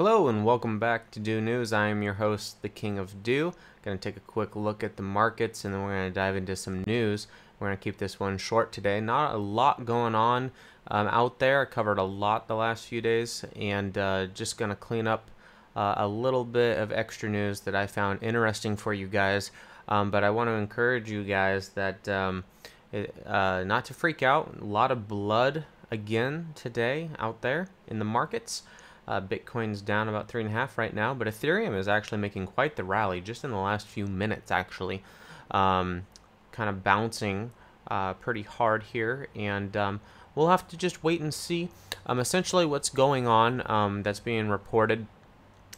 Hello and welcome back to Dew News. I am your host, the King of Dew. Going to take a quick look at the markets and then we're going to dive into some news. We're going to keep this one short today. Not a lot going on um, out there. I covered a lot the last few days and uh, just going to clean up uh, a little bit of extra news that I found interesting for you guys. Um, but I want to encourage you guys that um, it, uh, not to freak out. A lot of blood again today out there in the markets. Uh, Bitcoin's down about three and a half right now, but Ethereum is actually making quite the rally just in the last few minutes, actually. Um, kind of bouncing uh, pretty hard here, and um, we'll have to just wait and see. Um, essentially, what's going on um, that's being reported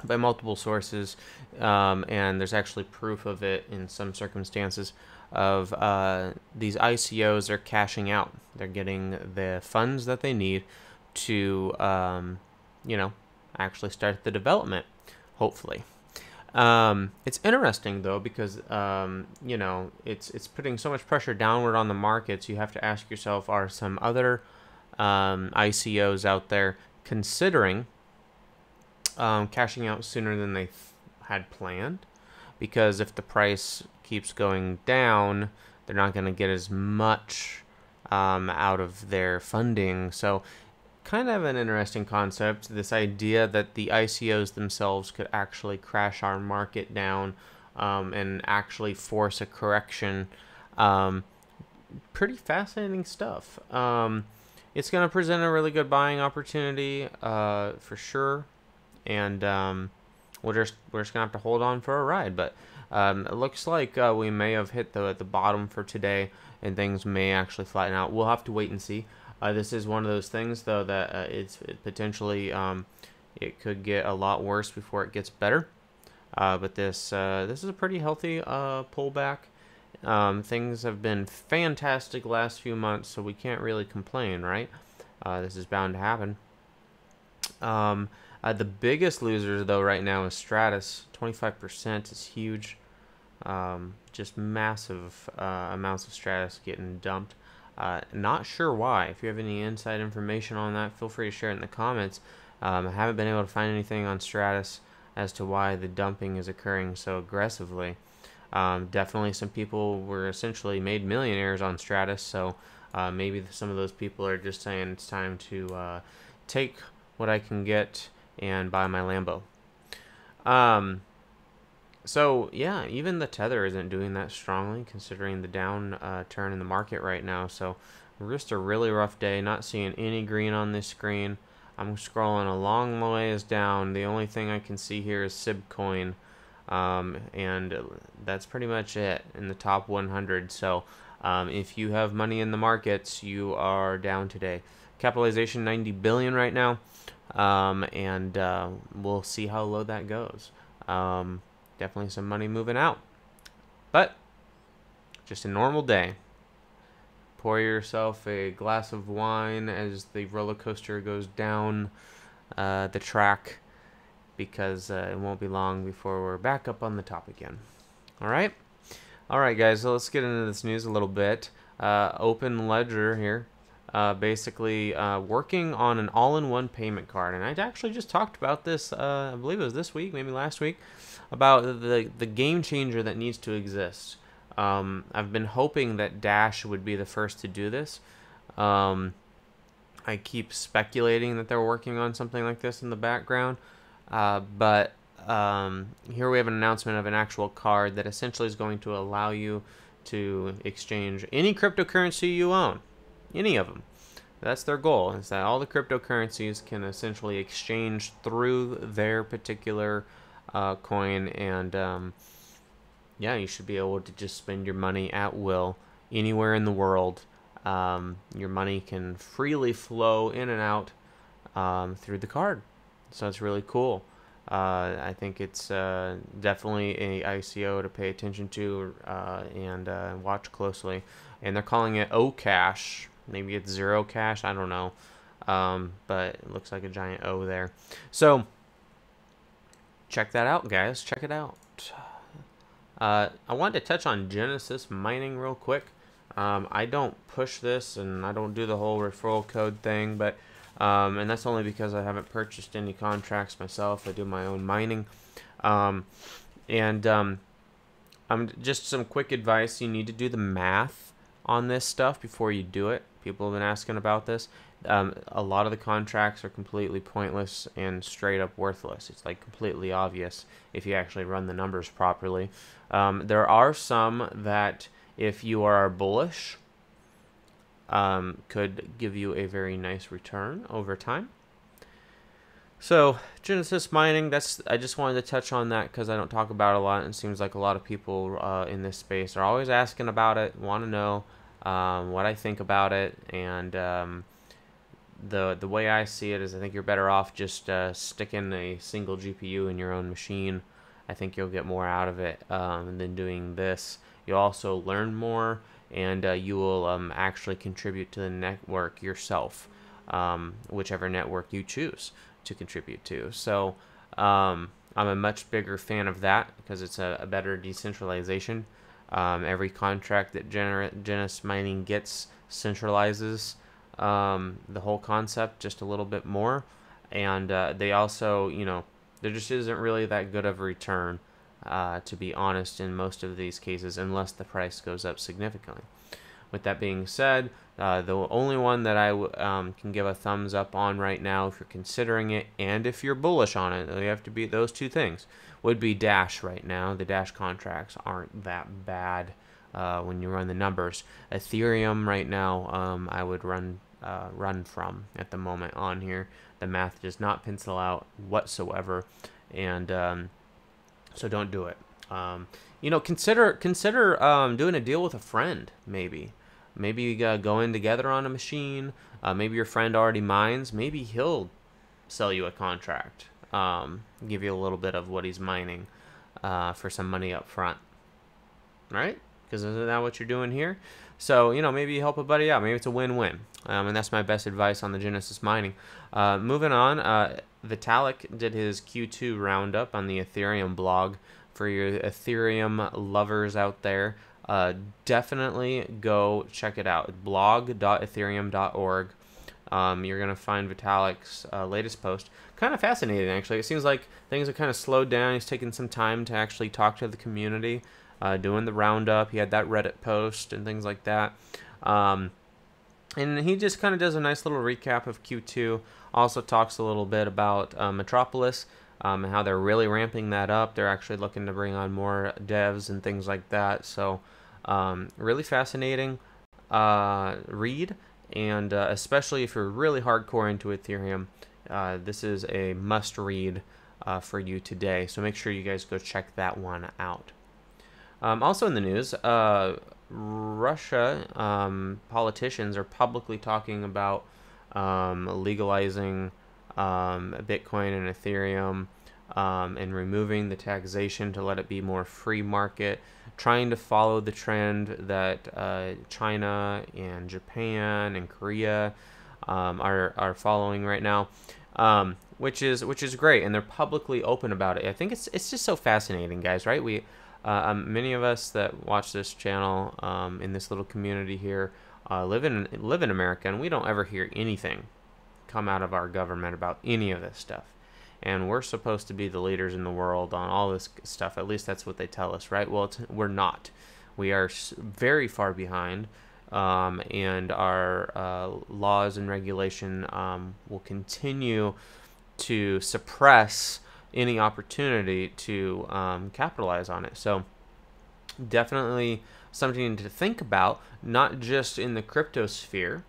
by multiple sources, um, and there's actually proof of it in some circumstances of uh, these ICOs are cashing out. They're getting the funds that they need to, um, you know, actually start the development, hopefully. Um, it's interesting though because um, you know it's it's putting so much pressure downward on the markets. You have to ask yourself: Are some other um, ICOs out there considering um, cashing out sooner than they had planned? Because if the price keeps going down, they're not going to get as much um, out of their funding. So kind of an interesting concept. This idea that the ICOs themselves could actually crash our market down um, and actually force a correction. Um, pretty fascinating stuff. Um, it's going to present a really good buying opportunity uh, for sure, and um, we're just we're just gonna have to hold on for a ride. But um, it looks like uh, we may have hit the the bottom for today, and things may actually flatten out. We'll have to wait and see. Uh, this is one of those things, though, that uh, it's it potentially um, it could get a lot worse before it gets better. Uh, but this uh, this is a pretty healthy uh, pullback. Um, things have been fantastic last few months, so we can't really complain, right? Uh, this is bound to happen. Um, the biggest losers, though, right now is Stratis. 25% is huge. Um, just massive amounts of Stratis getting dumped. Uh, not sure why. If you have any inside information on that, feel free to share it in the comments. Um, I haven't been able to find anything on Stratis as to why the dumping is occurring so aggressively. Um, definitely, some people were essentially made millionaires on Stratis, so uh, maybe some of those people are just saying it's time to uh, take what I can get and buy my Lambo. Um, so yeah, even the tether isn't doing that strongly considering the down uh, turn in the market right now. So just a really rough day. Not seeing any green on this screen. I'm scrolling a long ways down. The only thing I can see here is Sibcoin, um, and that's pretty much it in the top 100. So um, if you have money in the markets, you are down today. Capitalization 90 billion right now, um, and uh, we'll see how low that goes. Um, definitely some money moving out. But just a normal day. Pour yourself a glass of wine as the roller coaster goes down uh, the track because uh, it won't be long before we're back up on the top again. All right? All right, guys, so let's get into this news a little bit. Uh, OpenLedger here. Uh, basically uh, working on an all-in-one payment card. And I actually just talked about this, uh, I believe it was this week, maybe last week, about the, the game changer that needs to exist. Um, I've been hoping that Dash would be the first to do this. Um, I keep speculating that they're working on something like this in the background, uh, but um, here we have an announcement of an actual card that essentially is going to allow you to exchange any cryptocurrency you own, any of them. That's their goal, is that all the cryptocurrencies can essentially exchange through their particular uh, coin, and um, yeah, you should be able to just spend your money at will anywhere in the world. Um, your money can freely flow in and out um, through the card, so it's really cool. Uh, I think it's uh, definitely a ICO to pay attention to uh, and uh, watch closely. And they're calling it O Cash. Maybe it's zero cash. I don't know. Um, but it looks like a giant O there. So check that out, guys. Check it out. Uh, I wanted to touch on Genesis mining real quick. Um, I don't push this and I don't do the whole referral code thing, but Um, and that's only because I haven't purchased any contracts myself. I do my own mining. Um, and um, I'm just some quick advice. You need to do the math on this stuff before you do it. People have been asking about this. Um, a lot of the contracts are completely pointless and straight up worthless. It's like completely obvious if you actually run the numbers properly. Um, there are some that, if you are bullish, um, could give you a very nice return over time. So Genesis mining, that's I just wanted to touch on that because I don't talk about it a lot, and seems like a lot of people uh, in this space are always asking about it, want to know um, what I think about it, and um, the the way I see it is I think you're better off just uh, sticking a single GPU in your own machine. I think you'll get more out of it um, than doing this. You'll also learn more, and uh, you will um, actually contribute to the network yourself, um, whichever network you choose to contribute to. So um, I'm a much bigger fan of that because it's a, a better decentralization. Um, every contract that Gener- Genesis Mining gets centralizes um, the whole concept just a little bit more. And uh, they also, you know, there just isn't really that good of a return, uh, to be honest, in most of these cases, unless the price goes up significantly. With that being said, uh, the only one that I um, can give a thumbs up on right now, if you're considering it and if you're bullish on it, you have to be those two things, would be Dash right now. The Dash contracts aren't that bad uh, when you run the numbers. Ethereum right now, um, I would run uh, run from at the moment on here. The math does not pencil out whatsoever, and um, so don't do it. Um, you know, consider consider um, doing a deal with a friend, maybe. Maybe you uh, go in together on a machine. Uh, maybe your friend already mines. Maybe he'll sell you a contract, um, give you a little bit of what he's mining uh, for some money up front. Right? Because isn't that what you're doing here? So, you know, maybe you help a buddy out. Maybe it's a win win. Um, and that's my best advice on the Genesis mining. Uh, moving on, uh, Vitalik did his Q2 roundup on the Ethereum blog for your Ethereum lovers out there uh, definitely go check it out. blog.ethereum.org. Um, you're going to find Vitalik's uh, latest post. Kind of fascinating, actually. It seems like things have kind of slowed down. He's taken some time to actually talk to the community, uh, doing the roundup. He had that Reddit post and things like that. Um, and he just kind of does a nice little recap of Q2. Also talks a little bit about uh, Metropolis um, and how they're really ramping that up. They're actually looking to bring on more devs and things like that. So, um, really fascinating uh, read, and uh, especially if you're really hardcore into Ethereum, uh, this is a must read uh, for you today. So make sure you guys go check that one out. Um, also in the news, uh, Russia um, politicians are publicly talking about um, legalizing um, Bitcoin and Ethereum, um, and removing the taxation to let it be more free market, trying to follow the trend that uh, China and Japan and Korea um, are are following right now, um, which is which is great, and they're publicly open about it. I think it's it's just so fascinating, guys. Right? We uh, um, many of us that watch this channel um, in this little community here uh, live in live in America, and we don't ever hear anything come out of our government about any of this stuff. And we're supposed to be the leaders in the world on all this stuff. At least that's what they tell us, right? Well, we're not. We are very far behind, um, and our uh, laws and regulation um, will continue to suppress any opportunity to um, capitalize on it. So, definitely something to think about, not just in the crypto sphere,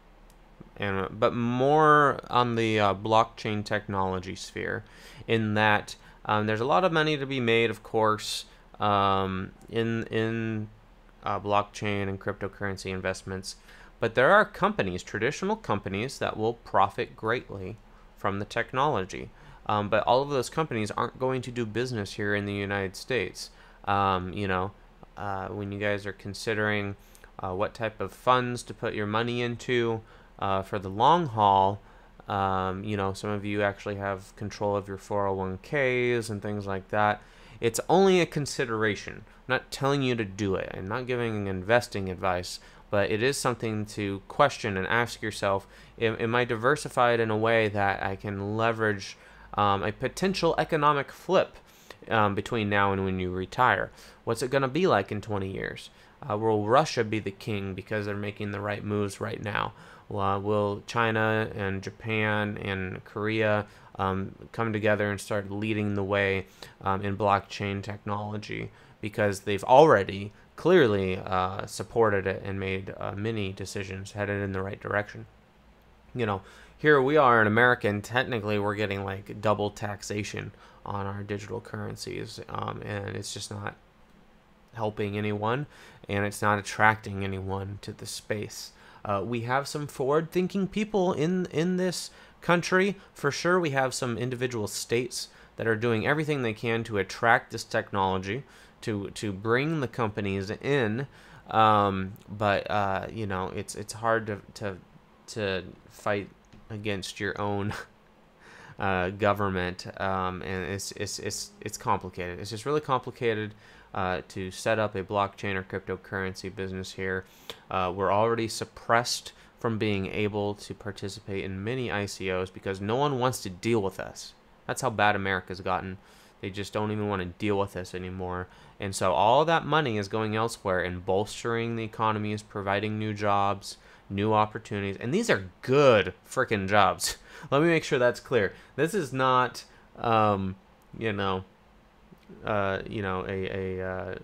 and but more on the uh, blockchain technology sphere, in that um, there's a lot of money to be made, of course, um, in in uh, blockchain and cryptocurrency investments, but there are companies, traditional companies, that will profit greatly from the technology. Um, but all of those companies aren't going to do business here in the United States. Um, you know, uh, when you guys are considering uh, what type of funds to put your money into, uh, for the long haul, um, you know, some of you actually have control of your 401ks and things like that. It's only a consideration. I'm not telling you to do it. I'm not giving investing advice, but it is something to question and ask yourself am, I diversified in a way that I can leverage um, a potential economic flip um, between now and when you retire? What's it going to be like in 20 years? Uh, will Russia be the king because they're making the right moves right now? Will China and Japan and Korea um, come together and start leading the way um, in blockchain technology because they've already clearly uh, supported it and made uh, many decisions headed in the right direction. You know, here we are in America, and technically we're getting like double taxation on our digital currencies, um, and it's just not helping anyone, and it's not attracting anyone to the space. Uh, we have some forward-thinking people in in this country for sure. We have some individual states that are doing everything they can to attract this technology to to bring the companies in. Um, but uh, you know, it's it's hard to to to fight against your own uh, government, um, and it's it's it's it's complicated. It's just really complicated. Uh, to set up a blockchain or cryptocurrency business here. Uh, we're already suppressed from being able to participate in many ICOs because no one wants to deal with us. That's how bad America's gotten. They just don't even want to deal with us anymore. And so all that money is going elsewhere and bolstering the economies, providing new jobs, new opportunities. And these are good freaking jobs. Let me make sure that's clear. This is not, um, you know, uh, you know, a, a, uh,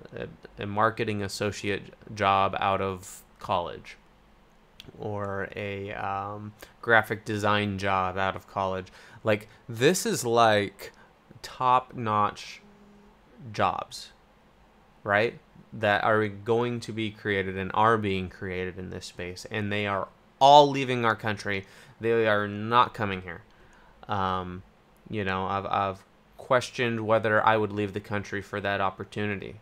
a, a marketing associate job out of college or a um, graphic design job out of college. Like, this is like top notch jobs, right? That are going to be created and are being created in this space. And they are all leaving our country. They are not coming here. Um, you know, I've, I've questioned whether I would leave the country for that opportunity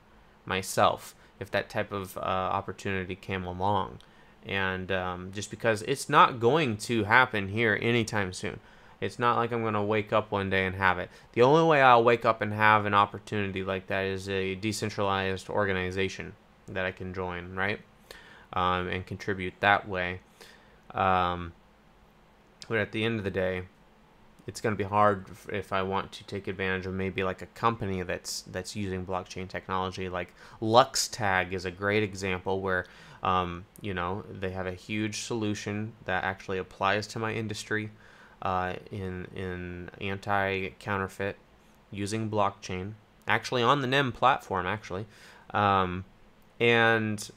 myself if that type of uh, opportunity came along. And um, just because it's not going to happen here anytime soon. It's not like I'm going to wake up one day and have it. The only way I'll wake up and have an opportunity like that is a decentralized organization that I can join, right? Um, and contribute that way. Um, but at the end of the day, it's going to be hard if I want to take advantage of maybe like a company that's that's using blockchain technology. Like LuxTag is a great example where um, you know they have a huge solution that actually applies to my industry uh, in in anti counterfeit using blockchain, actually on the NEM platform, actually, um, and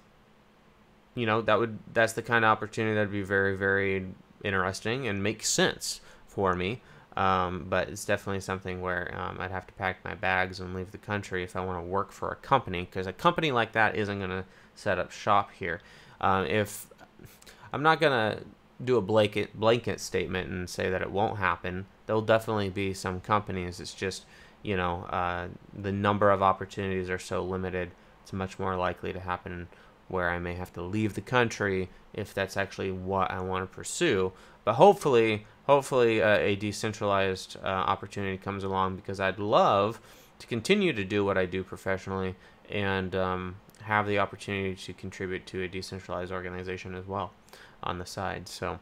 you know that would that's the kind of opportunity that'd be very very interesting and make sense for me. Um, but it's definitely something where um, I'd have to pack my bags and leave the country if I want to work for a company, because a company like that isn't going to set up shop here. Um, if I'm not going to do a blanket blanket statement and say that it won't happen. There'll definitely be some companies. It's just you know uh, the number of opportunities are so limited. It's much more likely to happen where I may have to leave the country if that's actually what I want to pursue. But hopefully, hopefully uh, a decentralized uh, opportunity comes along because I'd love to continue to do what I do professionally and um, have the opportunity to contribute to a decentralized organization as well on the side. So,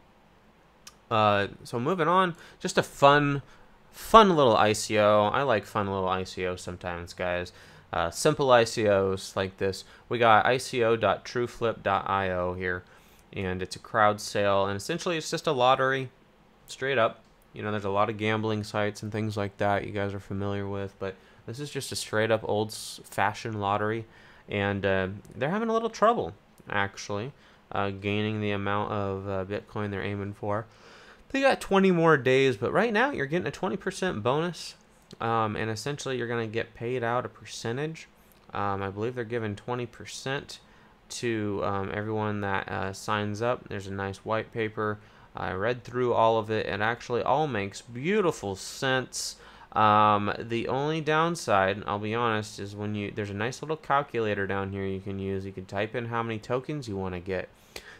uh, so moving on, just a fun, fun little ICO. I like fun little ICO sometimes, guys. Uh, simple ICOs like this. We got ICO.trueflip.io here, and it's a crowd sale, and essentially it's just a lottery, straight up. You know, there's a lot of gambling sites and things like that you guys are familiar with, but this is just a straight up old fashioned lottery, and uh, they're having a little trouble actually uh, gaining the amount of uh, Bitcoin they're aiming for. They got 20 more days, but right now you're getting a 20% bonus, um, and essentially you're going to get paid out a percentage. Um, I believe they're giving 20% to um, everyone that uh, signs up. There's a nice white paper. I read through all of it. It actually all makes beautiful sense. Um, the only downside, I'll be honest, is when you there's a nice little calculator down here you can use. You can type in how many tokens you want to get.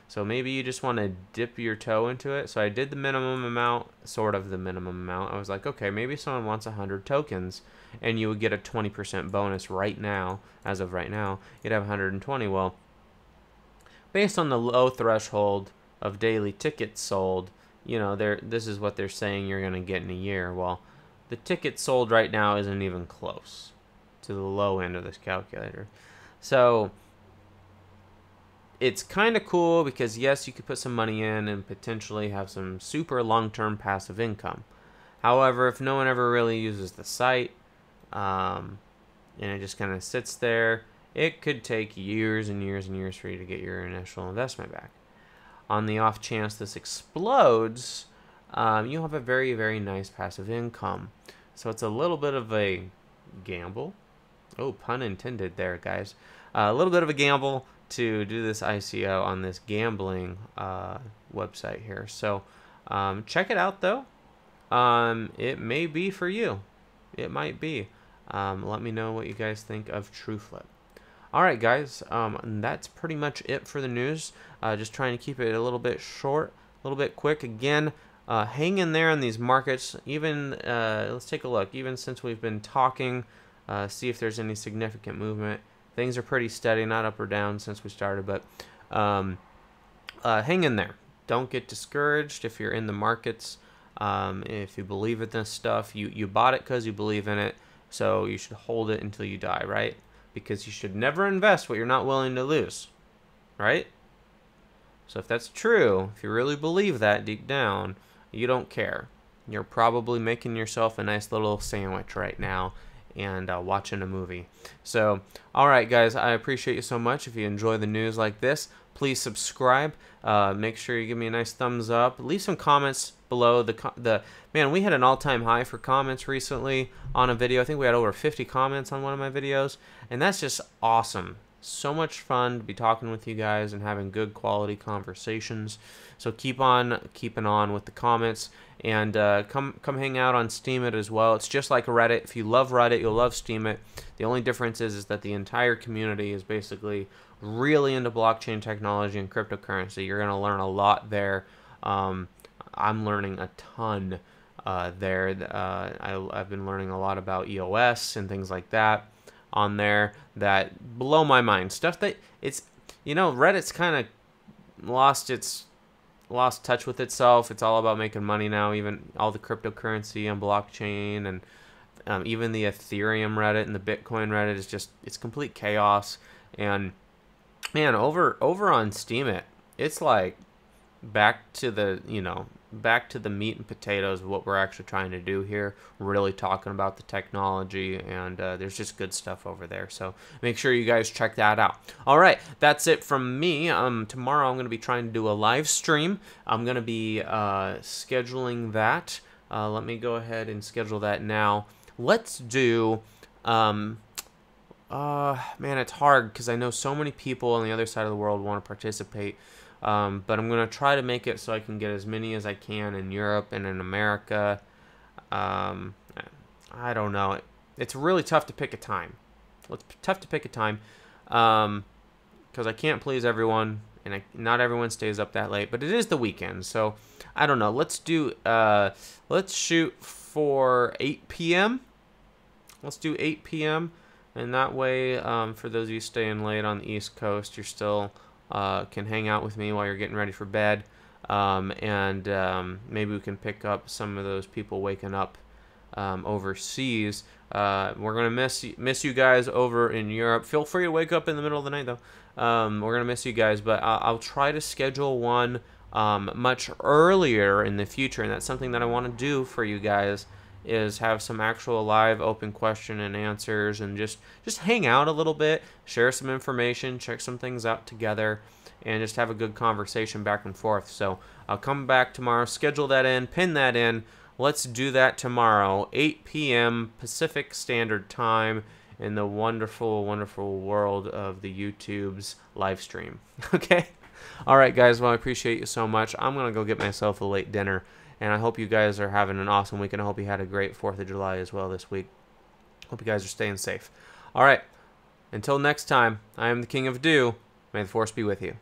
So maybe you just want to dip your toe into it. So I did the minimum amount, sort of the minimum amount. I was like, okay, maybe someone wants 100 tokens and you would get a 20% bonus right now, as of right now. You'd have 120. Well, based on the low threshold of daily tickets sold, you know, they're, this is what they're saying you're going to get in a year. Well, the tickets sold right now isn't even close to the low end of this calculator. So it's kind of cool because yes, you could put some money in and potentially have some super long-term passive income. However, if no one ever really uses the site um, and it just kind of sits there, it could take years and years and years for you to get your initial investment back. On the off chance this explodes, um, you'll have a very, very nice passive income. So it's a little bit of a gamble. Oh, pun intended there, guys. Uh, a little bit of a gamble to do this ICO on this gambling uh, website here. So um, check it out, though. Um, it may be for you. It might be. Um, let me know what you guys think of TrueFlip. All right, guys, um, that's pretty much it for the news. Uh, just trying to keep it a little bit short, a little bit quick. Again, uh, hang in there in these markets. Even uh, let's take a look. Even since we've been talking, uh, see if there's any significant movement. Things are pretty steady, not up or down since we started, but um, uh, hang in there. Don't get discouraged if you're in the markets. Um, if you believe in this stuff, you you bought it because you believe in it, so you should hold it until you die, right? because you should never invest what you're not willing to lose, right? So if that's true, if you really believe that deep down, you don't care. You're probably making yourself a nice little sandwich right now and uh, watching a movie. So, all right, guys, I appreciate you so much. If you enjoy the news like this, please subscribe. Uh, make sure you give me a nice thumbs up. Leave some comments below the the man. We had an all-time high for comments recently on a video. I think we had over 50 comments on one of my videos, and that's just awesome. So much fun to be talking with you guys and having good quality conversations. So keep on keeping on with the comments and uh, come come hang out on Steemit as well. It's just like Reddit. If you love Reddit, you'll love Steemit. The only difference is, is that the entire community is basically really into blockchain technology and cryptocurrency. You're going to learn a lot there. Um, I'm learning a ton uh, there. Uh, I, have been learning a lot about EOS and things like that on there that blow my mind. Stuff that it's, you know, Reddit's kind of lost its lost touch with itself. It's all about making money now. Even all the cryptocurrency and blockchain and um, even the Ethereum Reddit and the Bitcoin Reddit is just it's complete chaos. And man, over over on Steemit it's like back to the you know back to the meat and potatoes of what we're actually trying to do here really talking about the technology and uh, there's just good stuff over there. So make sure you guys check that out. All right that's it from me. Um tomorrow i'm going to be trying to do a live stream. I'm going to be uh, scheduling that. Uh, let me go ahead and schedule that now. Let's do um uh man it's hard because i know so many people on the other side of the world want to participate um, but I'm going to try to make it so I can get as many as I can in Europe and in America. Um, I don't know. It, it's really tough to pick a time. It's tough to pick a time because um, I can't please everyone, and I, not everyone stays up that late. But it is the weekend, so I don't know. Let's do. Uh, let's shoot for 8 p.m. Let's do 8 p.m. And that way, um, for those of you staying late on the East Coast, you're still uh, can hang out with me while you're getting ready for bed. Um, and um, maybe we can pick up some of those people waking up um, overseas. Uh, we're gonna miss miss you guys over in Europe. Feel free to wake up in the middle of the night though. Um, we're gonna miss you guys, but I'll, I'll try to schedule one um, much earlier in the future, and that's something that I want to do for you guys is have some actual live open question and answers and just just hang out a little bit share some information check some things out together and just have a good conversation back and forth. So i'll come back tomorrow schedule that in pin that in. Let's do that tomorrow 8 p.m pacific standard time in the wonderful wonderful world of the youtube's live stream. Okay? All right guys. Well i appreciate you so much. I'm gonna go get myself a late dinner and I hope you guys are having an awesome week, and I hope you had a great 4th of July as well this week. Hope you guys are staying safe. All right. Until next time, I am the King of Dew. May the Force be with you.